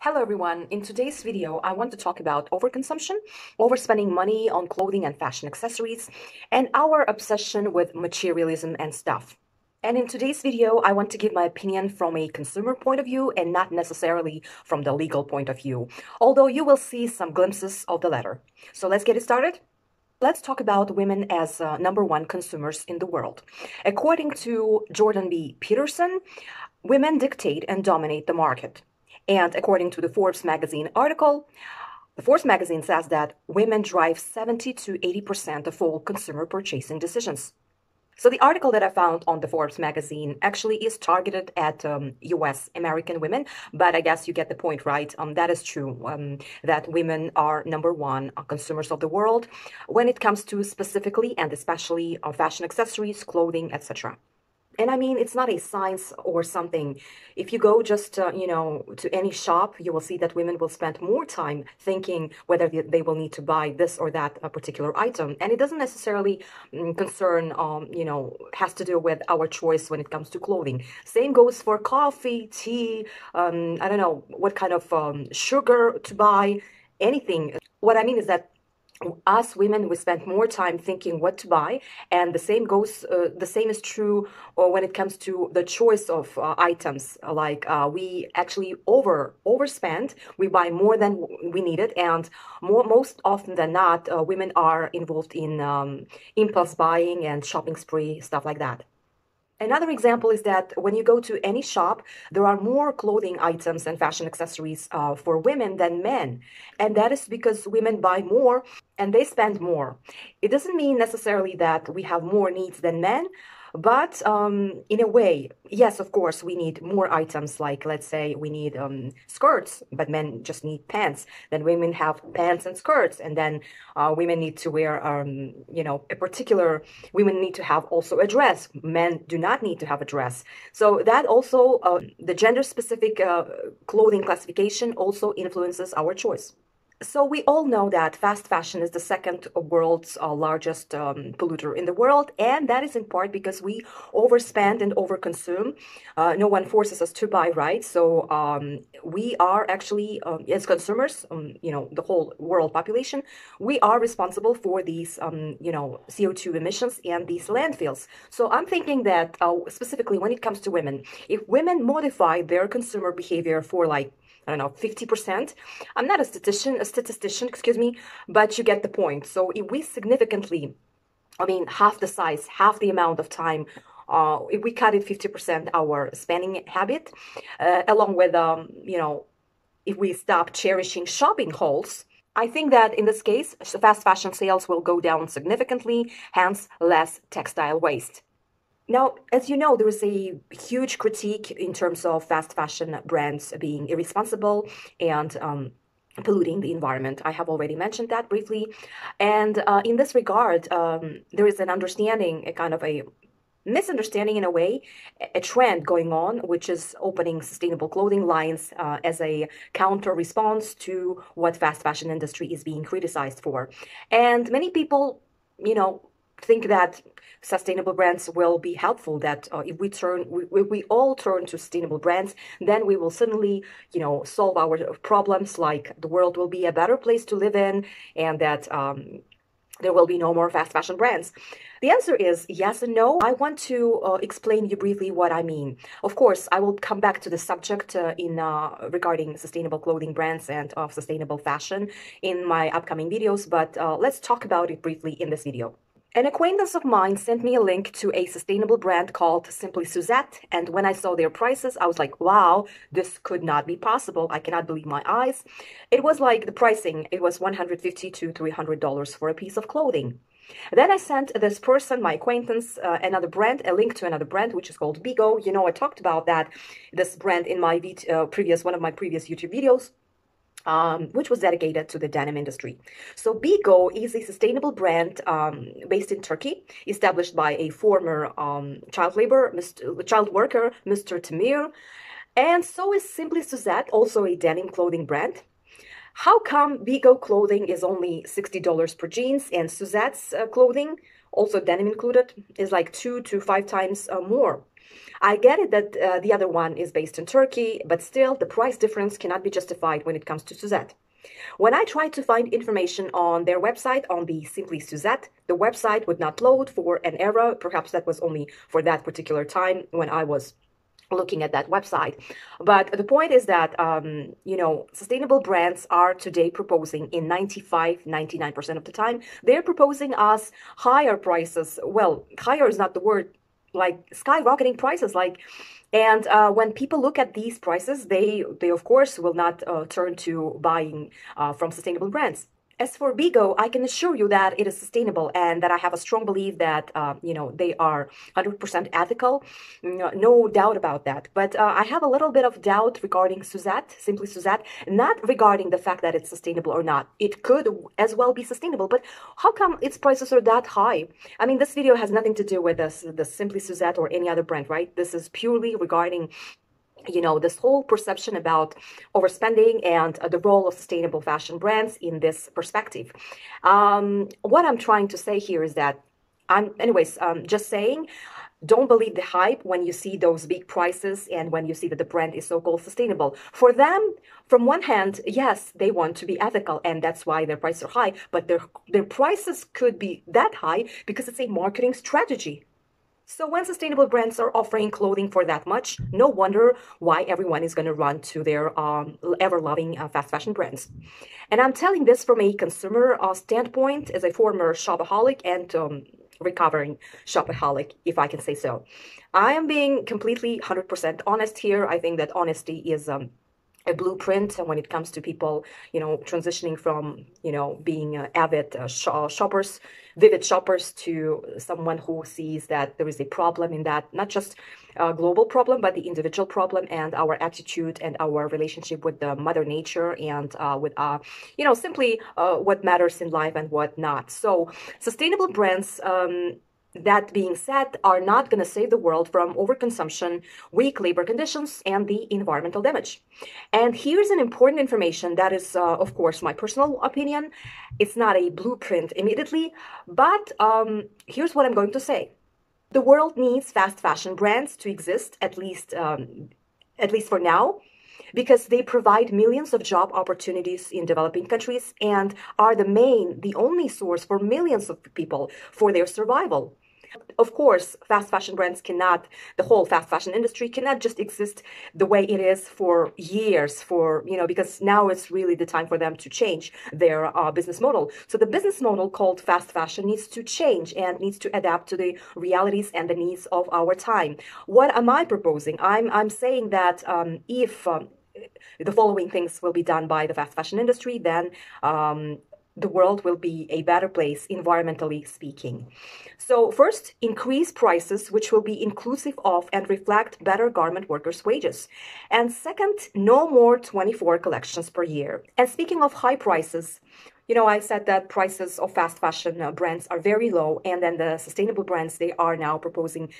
Hello everyone, in today's video I want to talk about overconsumption, overspending money on clothing and fashion accessories, and our obsession with materialism and stuff. And in today's video I want to give my opinion from a consumer point of view and not necessarily from the legal point of view, although you will see some glimpses of the latter. So let's get it started. Let's talk about women as uh, number one consumers in the world. According to Jordan B. Peterson, women dictate and dominate the market. And according to the Forbes magazine article, the Forbes magazine says that women drive 70 to 80% of all consumer purchasing decisions. So the article that I found on the Forbes magazine actually is targeted at um, U.S. American women, but I guess you get the point, right? Um, that is true. Um, that women are number one uh, consumers of the world when it comes to specifically and especially uh, fashion accessories, clothing, etc and I mean, it's not a science or something. If you go just, uh, you know, to any shop, you will see that women will spend more time thinking whether they will need to buy this or that uh, particular item. And it doesn't necessarily um, concern, um, you know, has to do with our choice when it comes to clothing. Same goes for coffee, tea, um, I don't know, what kind of um, sugar to buy, anything. What I mean is that us women we spend more time thinking what to buy and the same goes uh, the same is true uh, when it comes to the choice of uh, items. Like uh, we actually over overspend we buy more than we needed and more most often than not uh, women are involved in um, impulse buying and shopping spree stuff like that Another example is that when you go to any shop, there are more clothing items and fashion accessories uh, for women than men. And that is because women buy more and they spend more. It doesn't mean necessarily that we have more needs than men, but um, in a way, yes, of course, we need more items. Like, let's say we need um, skirts, but men just need pants. Then women have pants and skirts, and then uh, women need to wear, um, you know, a particular. Women need to have also a dress. Men do not need to have a dress. So that also, uh, the gender-specific uh, clothing classification also influences our choice. So we all know that fast fashion is the second world's uh, largest um, polluter in the world, and that is in part because we overspend and overconsume. Uh, no one forces us to buy, right? So um, we are actually, um, as consumers, um, you know, the whole world population, we are responsible for these, um, you know, CO2 emissions and these landfills. So I'm thinking that uh, specifically when it comes to women, if women modify their consumer behavior for like I don't know, 50%. I'm not a statistician, a statistician, excuse me, but you get the point. So if we significantly, I mean, half the size, half the amount of time uh, if we cut it 50% our spending habit, uh, along with, um, you know, if we stop cherishing shopping hauls, I think that in this case, fast fashion sales will go down significantly, hence less textile waste. Now, as you know, there is a huge critique in terms of fast fashion brands being irresponsible and um, polluting the environment. I have already mentioned that briefly. And uh, in this regard, um, there is an understanding, a kind of a misunderstanding in a way, a trend going on, which is opening sustainable clothing lines uh, as a counter response to what fast fashion industry is being criticized for. And many people, you know, think that sustainable brands will be helpful that uh, if we turn we, we all turn to sustainable brands then we will suddenly you know solve our problems like the world will be a better place to live in and that um, there will be no more fast fashion brands. The answer is yes and no. I want to uh, explain you briefly what I mean. Of course, I will come back to the subject uh, in uh, regarding sustainable clothing brands and of sustainable fashion in my upcoming videos, but uh, let's talk about it briefly in this video. An acquaintance of mine sent me a link to a sustainable brand called Simply Suzette, and when I saw their prices, I was like, wow, this could not be possible. I cannot believe my eyes. It was like the pricing, it was $150 to $300 for a piece of clothing. Then I sent this person, my acquaintance, uh, another brand, a link to another brand, which is called Bigo. You know, I talked about that, this brand in my uh, previous, one of my previous YouTube videos um, which was dedicated to the denim industry. So Bigo is a sustainable brand um, based in Turkey, established by a former um, child labor, Mr., child worker, Mr. Tamir. And so is Simply Suzette, also a denim clothing brand. How come Bigo clothing is only $60 per jeans and Suzette's uh, clothing, also denim included, is like two to five times uh, more? I get it that uh, the other one is based in Turkey, but still the price difference cannot be justified when it comes to Suzette. When I tried to find information on their website, on the Simply Suzette, the website would not load for an error. Perhaps that was only for that particular time when I was looking at that website. But the point is that, um, you know, sustainable brands are today proposing in 95, 99% of the time, they're proposing us higher prices. Well, higher is not the word, like skyrocketing prices, like and uh, when people look at these prices, they, they of course will not uh, turn to buying uh, from sustainable brands. As for Bego, I can assure you that it is sustainable and that I have a strong belief that, uh, you know, they are 100% ethical. No, no, doubt about that. But uh, I have a little bit of doubt regarding Suzette, simply Suzette, not regarding the fact that it's sustainable or not. It could as well be sustainable, but how come its prices are that high? I mean, this video has nothing to do with this, the Simply Suzette or any other brand, right? This is purely regarding you know, this whole perception about overspending and uh, the role of sustainable fashion brands in this perspective. Um, what I'm trying to say here is that I'm, anyways, um, just saying, don't believe the hype when you see those big prices and when you see that the brand is so-called sustainable. For them, from one hand, yes, they want to be ethical and that's why their prices are high, but their, their prices could be that high because it's a marketing strategy. So when sustainable brands are offering clothing for that much, no wonder why everyone is going to run to their um, ever-loving uh, fast fashion brands. And I'm telling this from a consumer uh, standpoint as a former shopaholic and um, recovering shopaholic, if I can say so. I am being completely 100% honest here. I think that honesty is um, a blueprint when it comes to people, you know, transitioning from, you know, being uh, avid uh, sh shoppers, vivid shoppers to someone who sees that there is a problem in that, not just a global problem, but the individual problem and our attitude and our relationship with the mother nature and uh, with, uh, you know, simply uh, what matters in life and what not. So sustainable brands, um, that being said, are not going to save the world from overconsumption, weak labor conditions, and the environmental damage. And here's an important information that is, uh, of course, my personal opinion. It's not a blueprint immediately, but um, here's what I'm going to say. The world needs fast fashion brands to exist, at least, um, at least for now, because they provide millions of job opportunities in developing countries and are the main, the only source for millions of people for their survival. Of course, fast fashion brands cannot, the whole fast fashion industry cannot just exist the way it is for years, for, you know, because now it's really the time for them to change their uh, business model. So the business model called fast fashion needs to change and needs to adapt to the realities and the needs of our time. What am I proposing? I'm, I'm saying that um, if um, the following things will be done by the fast fashion industry, then um, the world will be a better place, environmentally speaking. So first, increase prices, which will be inclusive of and reflect better garment workers' wages. And second, no more 24 collections per year. And speaking of high prices, you know, I said that prices of fast fashion uh, brands are very low, and then the sustainable brands, they are now proposing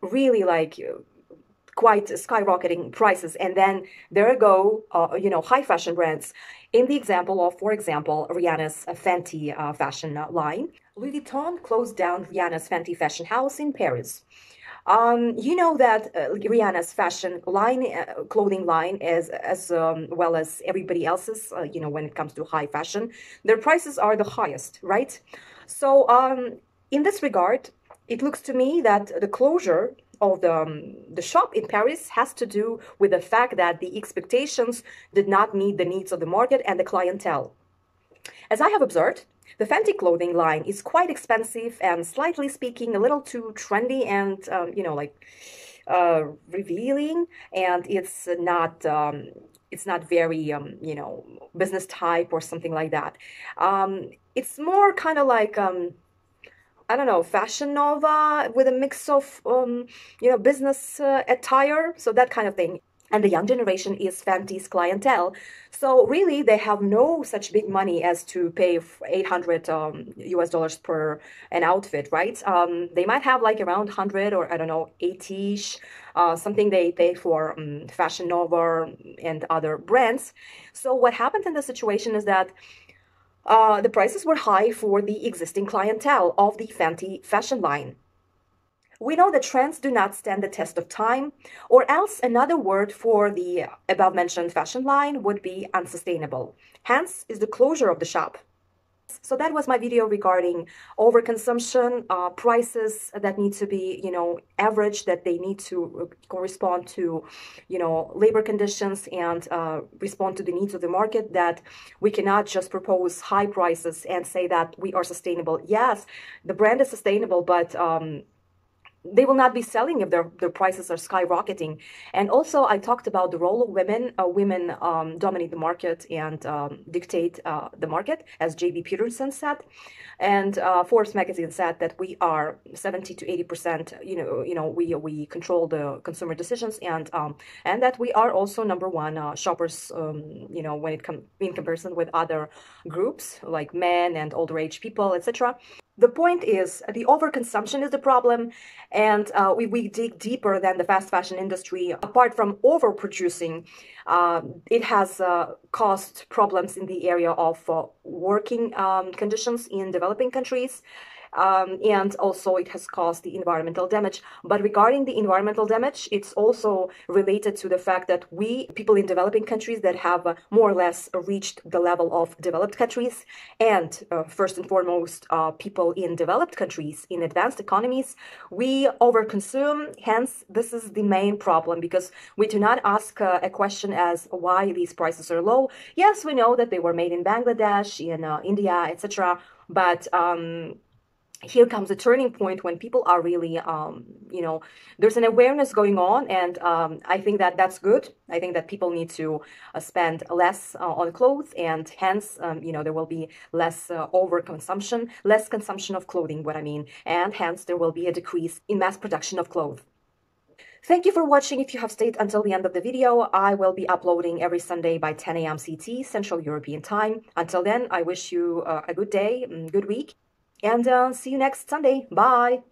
really like quite skyrocketing prices. And then there go, uh, you know, high fashion brands. In the example of, for example, Rihanna's Fenty uh, fashion line, Louis Vuitton closed down Rihanna's Fenty fashion house in Paris. Um, you know that uh, Rihanna's fashion line, uh, clothing line, is as um, well as everybody else's. Uh, you know, when it comes to high fashion, their prices are the highest, right? So, um, in this regard, it looks to me that the closure of the, um, the shop in Paris has to do with the fact that the expectations did not meet the needs of the market and the clientele. As I have observed, the Fenty clothing line is quite expensive and slightly speaking a little too trendy and, um, you know, like uh, revealing and it's not um, it's not very um, you know business type or something like that um, it's more kind of like um, I don't know, fashion nova with a mix of, um, you know, business uh, attire, so that kind of thing. And the young generation is Fenty's clientele. So really, they have no such big money as to pay 800 um, US dollars per an outfit, right? Um, they might have like around 100 or I don't know, 80ish, uh, something they pay for um, Fashion Nova and other brands. So what happened in the situation is that uh, the prices were high for the existing clientele of the Fenty fashion line. We know that trends do not stand the test of time, or else another word for the above mentioned fashion line would be unsustainable. Hence is the closure of the shop. So that was my video regarding overconsumption, uh, prices that need to be, you know, average, that they need to correspond to, you know, labor conditions and uh, respond to the needs of the market, that we cannot just propose high prices and say that we are sustainable. Yes, the brand is sustainable, but um, they will not be selling if their, their prices are skyrocketing. And also, I talked about the role of women. Uh, women um, dominate the market and um, dictate uh, the market, as J.B. Peterson said. And uh, Forbes magazine said that we are 70 to 80 percent. You know, you know, we we control the consumer decisions, and um, and that we are also number one uh, shoppers. Um, you know, when it comes in comparison with other groups like men and older age people, etc. The point is, the overconsumption is the problem, and uh, we, we dig deeper than the fast fashion industry. Apart from overproducing, uh, it has uh, caused problems in the area of uh, working um, conditions in developing countries um, and also it has caused the environmental damage. But regarding the environmental damage, it's also related to the fact that we, people in developing countries that have uh, more or less reached the level of developed countries, and uh, first and foremost, uh, people in developed countries, in advanced economies, we overconsume. Hence, this is the main problem because we do not ask uh, a question as why these prices are low. Yes, we know that they were made in Bangladesh, in uh, India, etc. But um, here comes a turning point when people are really um, you know there's an awareness going on and um, i think that that's good i think that people need to uh, spend less uh, on clothes and hence um, you know there will be less uh, overconsumption less consumption of clothing what i mean and hence there will be a decrease in mass production of clothes Thank you for watching. If you have stayed until the end of the video, I will be uploading every Sunday by 10 a.m. CT, Central European Time. Until then, I wish you uh, a good day, mm, good week, and uh, see you next Sunday. Bye.